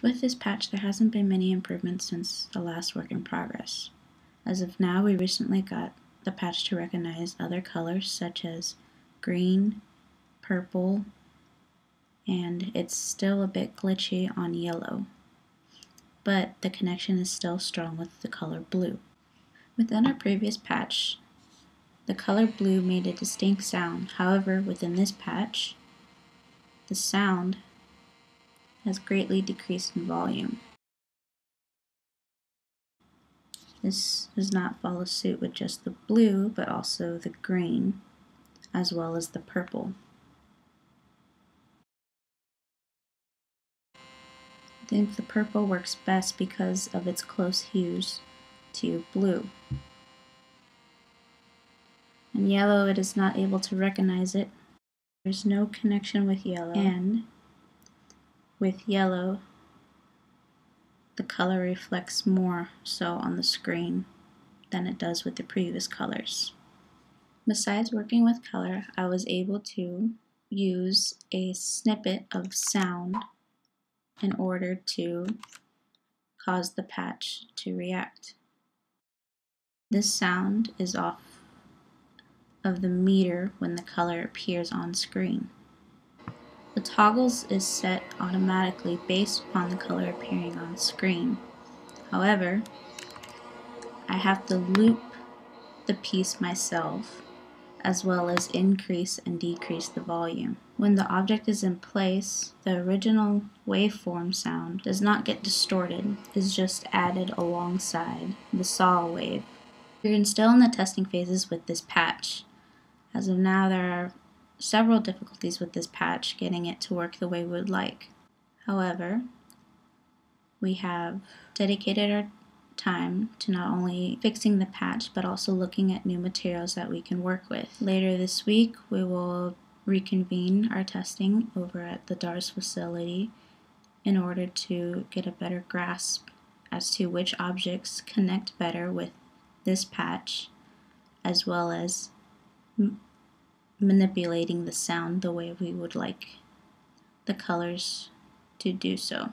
With this patch, there hasn't been many improvements since the last work in progress. As of now, we recently got the patch to recognize other colors such as green, purple, and it's still a bit glitchy on yellow. But the connection is still strong with the color blue. Within our previous patch, the color blue made a distinct sound. However, within this patch, the sound has greatly decreased in volume. This does not follow suit with just the blue, but also the green, as well as the purple. I think the purple works best because of its close hues to blue. In yellow, it is not able to recognize it. There's no connection with yellow, and with yellow, the color reflects more so on the screen than it does with the previous colors. Besides working with color, I was able to use a snippet of sound in order to cause the patch to react. This sound is off of the meter when the color appears on screen. The toggles is set automatically based upon the color appearing on screen. However, I have to loop the piece myself as well as increase and decrease the volume. When the object is in place, the original waveform sound does not get distorted, is just added alongside the saw wave. We're still in the testing phases with this patch. As of now, there are several difficulties with this patch getting it to work the way we would like. However, we have dedicated our time to not only fixing the patch but also looking at new materials that we can work with. Later this week, we will reconvene our testing over at the DARS facility in order to get a better grasp as to which objects connect better with this patch as well as manipulating the sound the way we would like the colors to do so.